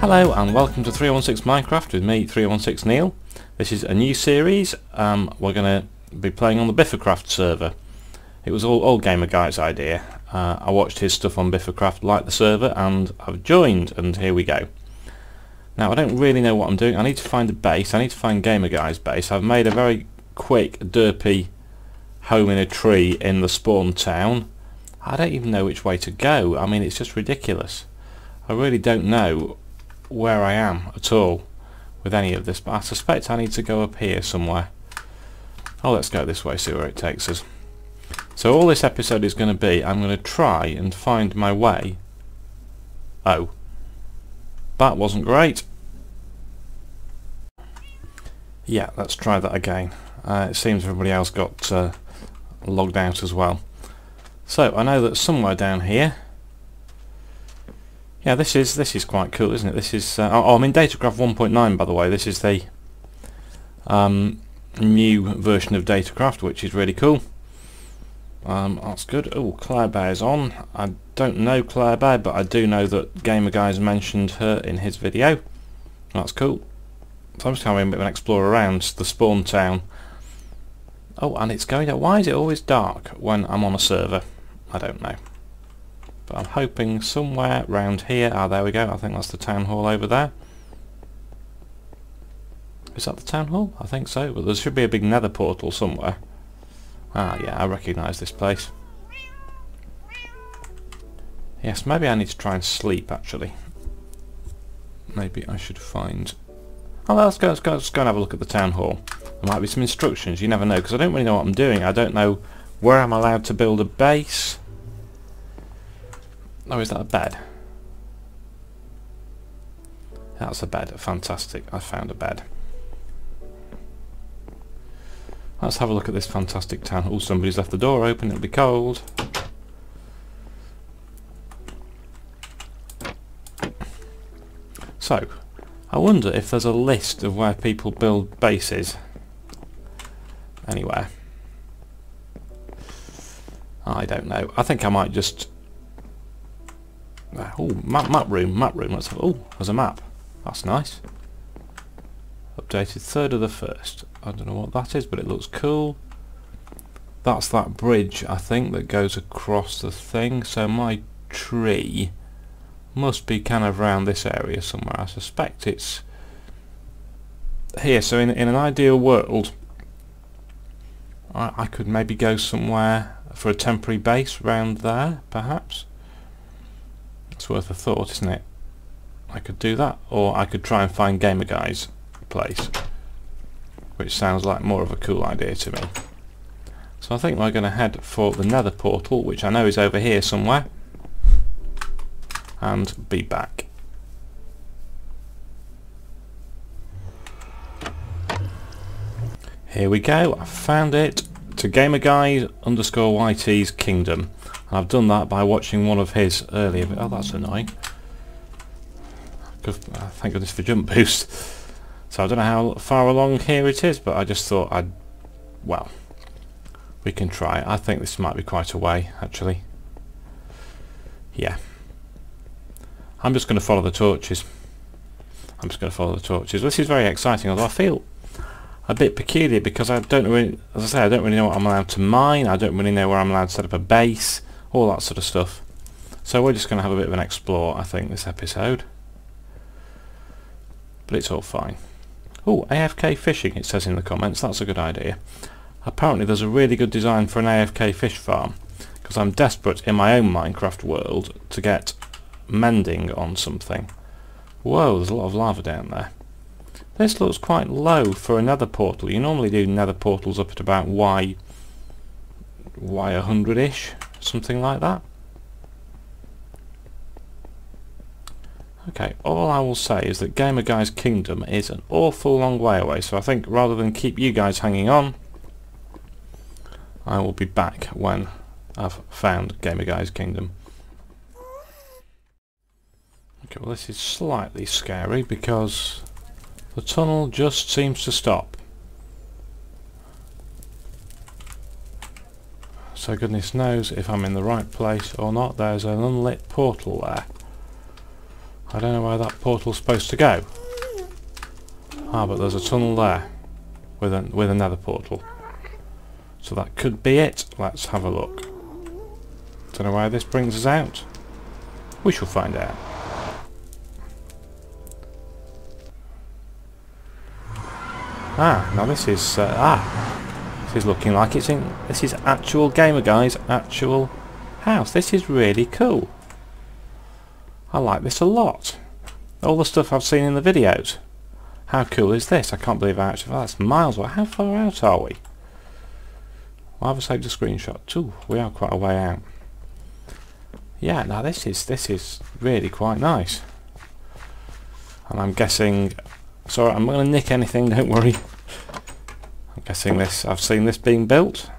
Hello and welcome to 316 Minecraft with me 316 Neil. This is a new series. Um, we're going to be playing on the BiffaCraft server. It was all, all Gamer Guy's idea. Uh, I watched his stuff on BiffaCraft, liked the server and I've joined and here we go. Now I don't really know what I'm doing. I need to find a base. I need to find Gamer Guy's base. I've made a very quick derpy home in a tree in the spawn town. I don't even know which way to go. I mean it's just ridiculous. I really don't know where I am at all with any of this but I suspect I need to go up here somewhere. Oh let's go this way see where it takes us. So all this episode is going to be I'm going to try and find my way. Oh. That wasn't great. Yeah let's try that again. Uh, it seems everybody else got uh, logged out as well. So I know that somewhere down here yeah, this is this is quite cool, isn't it? This is uh, oh, I'm in Datacraft 1.9 by the way. This is the um, new version of Datacraft, which is really cool. Um, that's good. Oh, Claire Bear's on. I don't know Claire Bear, but I do know that Gamer Guys mentioned her in his video. That's cool. So I'm just having a bit of an explore around the spawn town. Oh, and it's going. Out why is it always dark when I'm on a server? I don't know. But I'm hoping somewhere around here, ah there we go, I think that's the town hall over there. Is that the town hall? I think so, but there should be a big nether portal somewhere. Ah yeah, I recognise this place. Yes, maybe I need to try and sleep actually. Maybe I should find... Oh, let's go, let's go, let's go and have a look at the town hall. There might be some instructions, you never know, because I don't really know what I'm doing. I don't know where I'm allowed to build a base. Oh, is that a bed? That's a bed. Fantastic. I found a bed. Let's have a look at this fantastic town. Oh, somebody's left the door open. It'll be cold. So, I wonder if there's a list of where people build bases. Anywhere. I don't know. I think I might just Oh, map, map room, map room. Let's have. Oh, there's a map. That's nice. Updated third of the first. I don't know what that is, but it looks cool. That's that bridge, I think, that goes across the thing. So my tree must be kind of around this area somewhere. I suspect it's here. So in in an ideal world, I, I could maybe go somewhere for a temporary base around there, perhaps. It's worth a thought, isn't it? I could do that, or I could try and find Gamer Guy's place, which sounds like more of a cool idea to me. So I think we're going to head for the nether portal, which I know is over here somewhere, and be back. Here we go, I found it, to Gamer Guy underscore YT's Kingdom. I've done that by watching one of his earlier. Oh, that's annoying. Uh, thank goodness for jump boost. So I don't know how far along here it is, but I just thought I'd... Well, we can try. I think this might be quite a way, actually. Yeah. I'm just going to follow the torches. I'm just going to follow the torches. This is very exciting, although I feel a bit peculiar because I don't really, as I say, I don't really know what I'm allowed to mine. I don't really know where I'm allowed to set up a base all that sort of stuff. So we're just going to have a bit of an explore, I think, this episode. But it's all fine. Oh, AFK fishing, it says in the comments. That's a good idea. Apparently there's a really good design for an AFK fish farm, because I'm desperate in my own Minecraft world to get mending on something. Whoa, there's a lot of lava down there. This looks quite low for a nether portal. You normally do nether portals up at about Y, Y100-ish something like that. Okay, all I will say is that Gamer Guy's Kingdom is an awful long way away, so I think rather than keep you guys hanging on, I will be back when I've found Gamer Guy's Kingdom. Okay, well this is slightly scary because the tunnel just seems to stop. so goodness knows if I'm in the right place or not. There's an unlit portal there. I don't know where that portal's supposed to go. Ah, but there's a tunnel there with a, with another portal. So that could be it. Let's have a look. Don't know where this brings us out. We shall find out. Ah, now this is uh, ah, this is looking like it's in. This is actual gamer guys, actual house. This is really cool. I like this a lot. All the stuff I've seen in the videos. How cool is this? I can't believe I actually. Oh, that's miles away. How far out are we? Well, I've saved a screenshot too. We are quite a way out. Yeah, now this is this is really quite nice. And I'm guessing Sorry, I'm not going to nick anything, don't worry. I'm guessing this, I've seen this being built.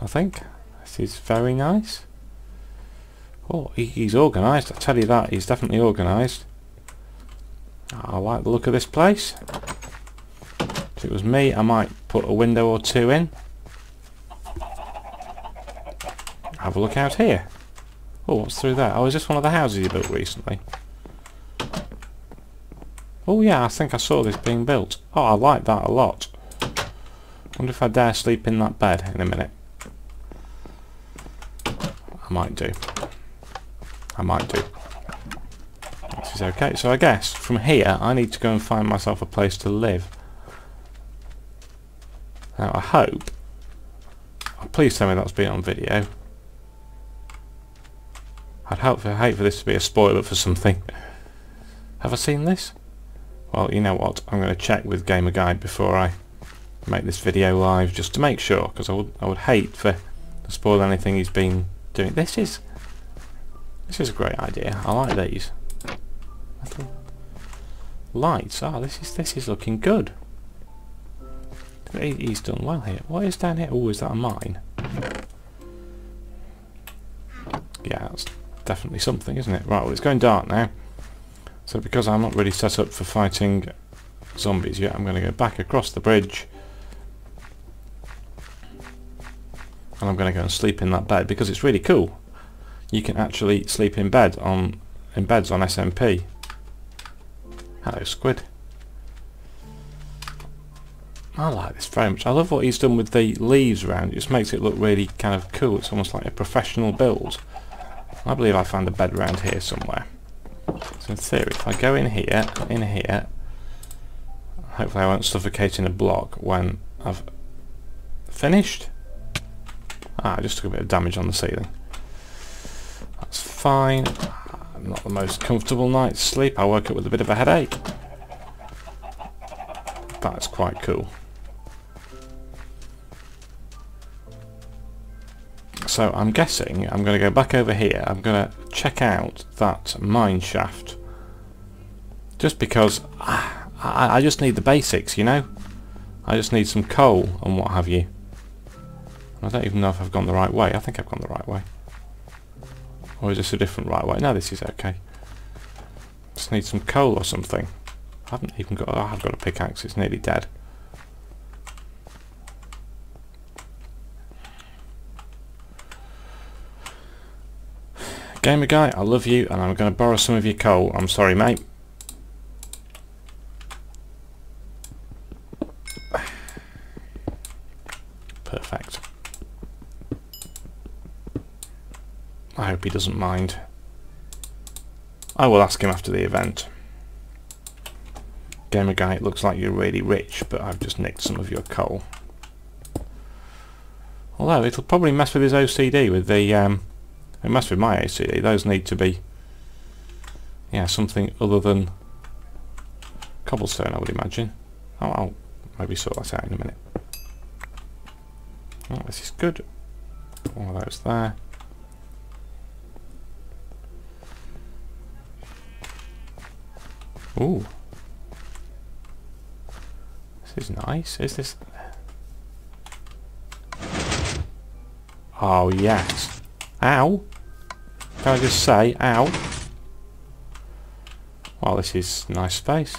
I think. This is very nice. Oh, he, he's organised, I tell you that, he's definitely organised. I like the look of this place. If it was me, I might put a window or two in. Have a look out here. Oh, what's through there? Oh, is this one of the houses you built recently? Oh yeah, I think I saw this being built. Oh, I like that a lot. wonder if I dare sleep in that bed in a minute. I might do. I might do. This is okay. So I guess from here I need to go and find myself a place to live. Now I hope... Oh, please tell me that's been on video. I'd hope for, hate for this to be a spoiler for something. Have I seen this? Well, you know what, I'm going to check with Gamer Guide before I make this video live, just to make sure, because I would, I would hate for to spoil anything he's been doing. This is, this is a great idea. I like these. Lights. Ah, oh, this is this is looking good. He, he's done well here. What is down here? Oh, is that a mine? Yeah, that's definitely something, isn't it? Right, well, it's going dark now. So because I'm not really set up for fighting zombies yet, I'm going to go back across the bridge. And I'm going to go and sleep in that bed because it's really cool. You can actually sleep in bed on in beds on SMP. Hello squid. I like this very much. I love what he's done with the leaves around. It just makes it look really kind of cool. It's almost like a professional build. I believe I found a bed around here somewhere. So in theory, if I go in here, in here, hopefully I won't suffocate in a block when I've finished. Ah, I just took a bit of damage on the ceiling. That's fine. Not the most comfortable night's sleep. I woke up with a bit of a headache. That's quite cool. So I'm guessing I'm going to go back over here. I'm going to check out that mine shaft. Just because ah, I, I, just need the basics, you know? I just need some coal and what have you. I don't even know if I've gone the right way. I think I've gone the right way. Or is this a different right way? No, this is okay. Just need some coal or something. I haven't even got... Oh, I've got a pickaxe. It's nearly dead. Gamer guy, I love you, and I'm going to borrow some of your coal. I'm sorry, mate. Perfect. I hope he doesn't mind. I will ask him after the event. Gamer guy, it looks like you're really rich, but I've just nicked some of your coal. Although it'll probably mess with his OCD with the um, it must be my ACD. Those need to be yeah, something other than cobblestone, I would imagine. Oh, I'll maybe sort that out in a minute. Oh, this is good. One of those there. Ooh. This is nice. Is this... Oh, yes. Ow! Can I just say, ow? Well, this is nice space.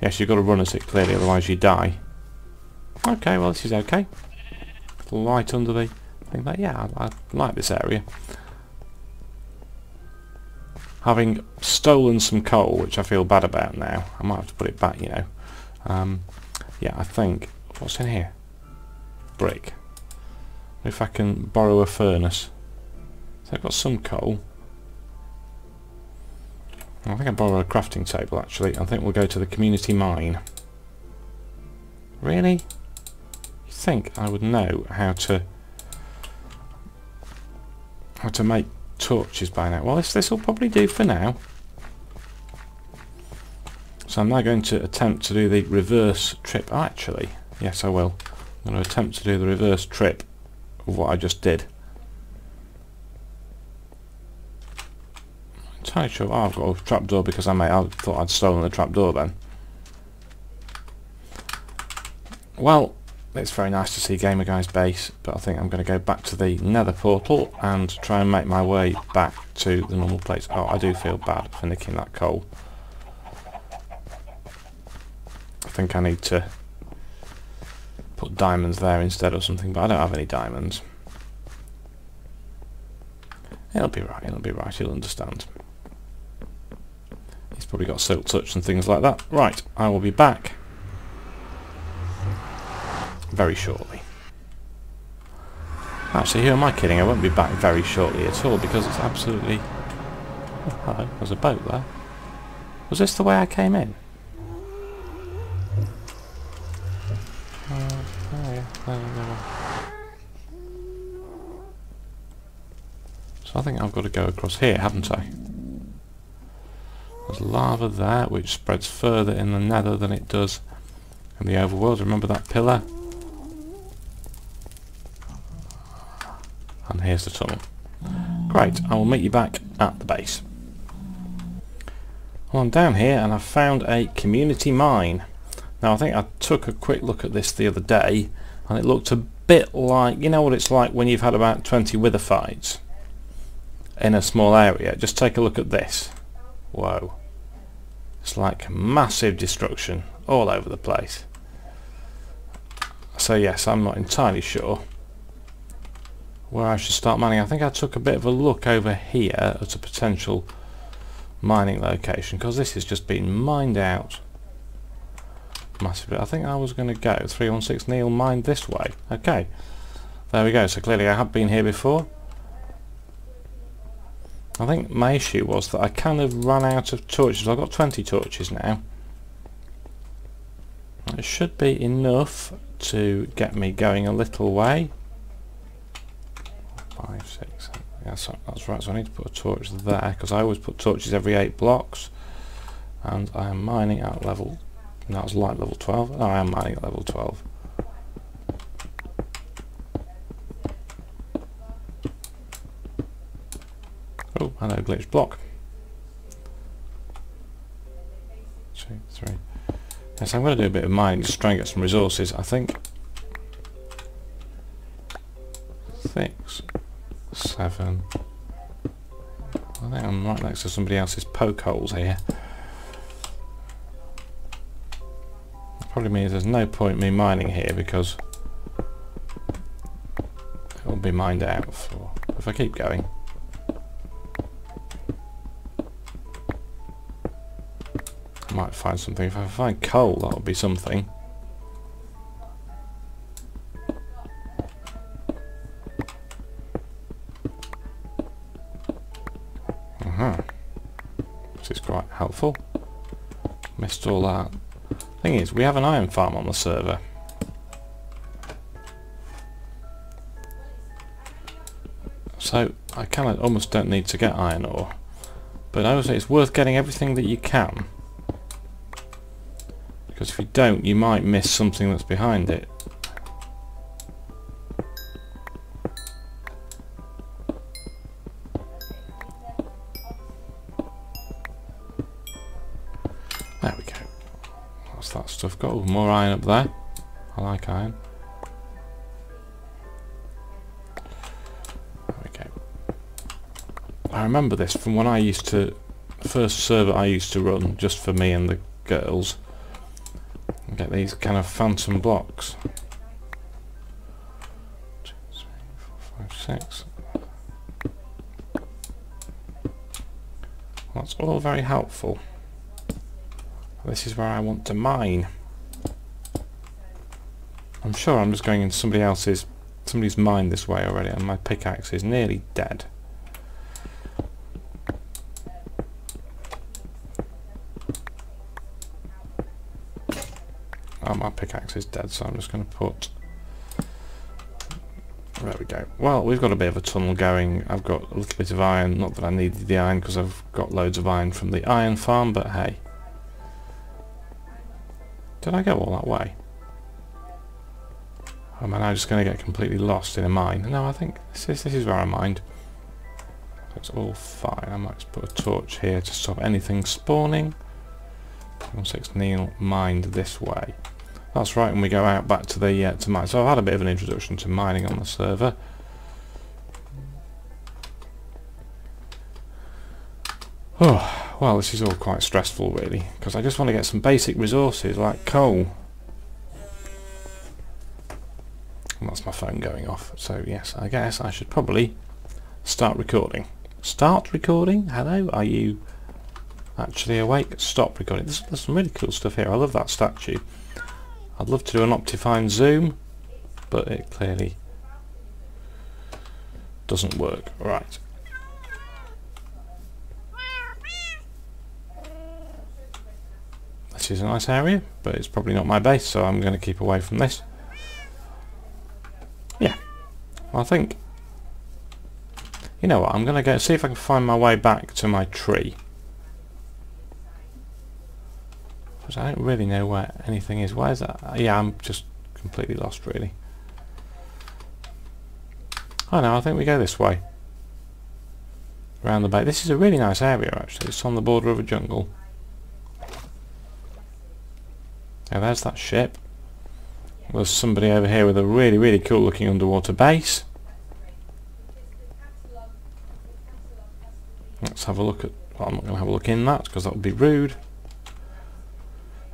Yes, you've got to run at it clearly, otherwise you die. Okay, well this is okay. Light under the thing, but yeah, I, I like this area. having stolen some coal, which I feel bad about now. I might have to put it back, you know. Um, yeah, I think... What's in here? Brick. If I can borrow a furnace. So I've got some coal. I think I'll borrow a crafting table actually. I think we'll go to the community mine. Really? You think I would know how to how to make torches by now? Well, this this will probably do for now. So I'm now going to attempt to do the reverse trip. Oh, actually, yes, I will. I'm going to attempt to do the reverse trip of what I just did. entirely sure. Oh, I've got a trapdoor because I. I thought I'd stolen the trapdoor then. Well, it's very nice to see Gamer Guy's base, but I think I'm going to go back to the nether portal and try and make my way back to the normal place. Oh, I do feel bad for nicking that coal. I think I need to put diamonds there instead or something, but I don't have any diamonds. It'll be right, it'll be right, he'll understand. He's probably got silk touch and things like that. Right, I will be back very shortly. Actually, who am I kidding? I won't be back very shortly at all because it's absolutely... Oh, hello, there's a boat there. Was this the way I came in? Uh, so I think I've got to go across here, haven't I? There's lava there, which spreads further in the nether than it does in the overworld. Remember that pillar? And here's the tunnel. Great, I will meet you back at the base. Well, I'm down here and I've found a community mine. Now I think I took a quick look at this the other day and it looked a bit like, you know what it's like when you've had about 20 wither fights in a small area. Just take a look at this. Whoa. It's like massive destruction all over the place. So yes, I'm not entirely sure where I should start mining. I think I took a bit of a look over here at a potential mining location because this has just been mined out massively. I think I was going to go 316 Neil Mine this way. Okay, there we go. So clearly I have been here before. I think my issue was that I kind of ran out of torches. I've got 20 torches now. It should be enough to get me going a little way. Five, six, seven. Yes, that's right. So I need to put a torch there because I always put torches every eight blocks. And I am mining at level. No, it's light level 12. No, I am mining at level 12. Oh, and a glitched block. Two, three. Yes, I'm going to do a bit of mining just try and get some resources. I think six, seven. I think I'm right next to somebody else's poke holes here. Probably means there's no point me mining here because it'll be mined out for if I keep going. I might find something. If I find coal, that'll be something. Uh -huh. This is quite helpful. Missed all that. Thing is, we have an iron farm on the server. So, I kind of almost don't need to get iron ore. But I would say it's worth getting everything that you can because if you don't you might miss something that's behind it there we go what's that stuff got? more iron up there I like iron go I remember this from when I used to first server I used to run just for me and the girls get these kind of phantom blocks. Two, three, four, five, six. That's all very helpful. This is where I want to mine. I'm sure I'm just going into somebody else's somebody's mine this way already and my pickaxe is nearly dead. Oh, my pickaxe is dead, so I'm just going to put... There we go. Well, we've got a bit of a tunnel going. I've got a little bit of iron. Not that I needed the iron because I've got loads of iron from the iron farm, but hey. Did I go all that way? Am I now just going to get completely lost in a mine? No, I think this is, this is where I mined. it's all fine. I might just put a torch here to stop anything spawning. 6 Neil mined this way. That's right, when we go out back to the uh, to mine. So I've had a bit of an introduction to mining on the server. Oh, well, this is all quite stressful, really, because I just want to get some basic resources like coal. And that's my phone going off. So yes, I guess I should probably start recording. Start recording? Hello, are you actually awake? Stop recording. There's, there's some really cool stuff here. I love that statue. I'd love to do an Optifine zoom, but it clearly doesn't work. Right. This is a nice area, but it's probably not my base, so I'm going to keep away from this. Yeah. I think... You know what, I'm going to go see if I can find my way back to my tree. Because I don't really know where anything is. Why is that? Yeah, I'm just completely lost, really. Oh know, I think we go this way. Around the bay. This is a really nice area, actually. It's on the border of a jungle. Now there's that ship. There's somebody over here with a really, really cool looking underwater base. Let's have a look at... Well, I'm not going to have a look in that because that would be rude.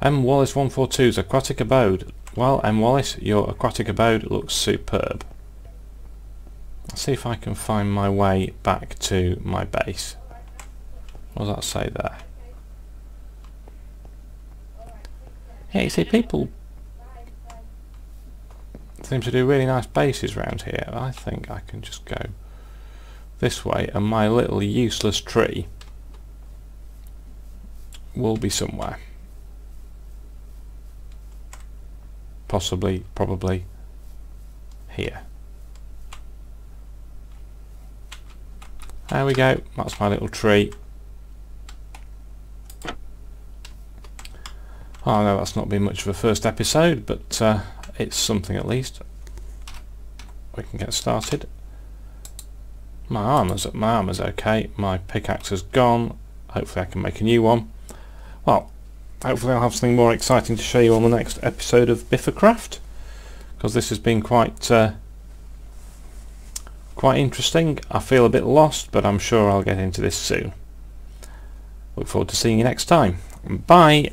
M. Wallace 142's aquatic abode. Well, M. Wallace, your aquatic abode looks superb. Let's see if I can find my way back to my base. What does that say there? Yeah, you see, people seem to do really nice bases around here. I think I can just go this way and my little useless tree will be somewhere. possibly, probably here. There we go, that's my little tree. I know that's not been much of a first episode, but uh, it's something at least. We can get started. My armor's my armor's okay. My pickaxe is gone. Hopefully I can make a new one. Well, hopefully I'll have something more exciting to show you on the next episode of BiffaCraft because this has been quite uh, quite interesting. I feel a bit lost but I'm sure I'll get into this soon. Look forward to seeing you next time. Bye!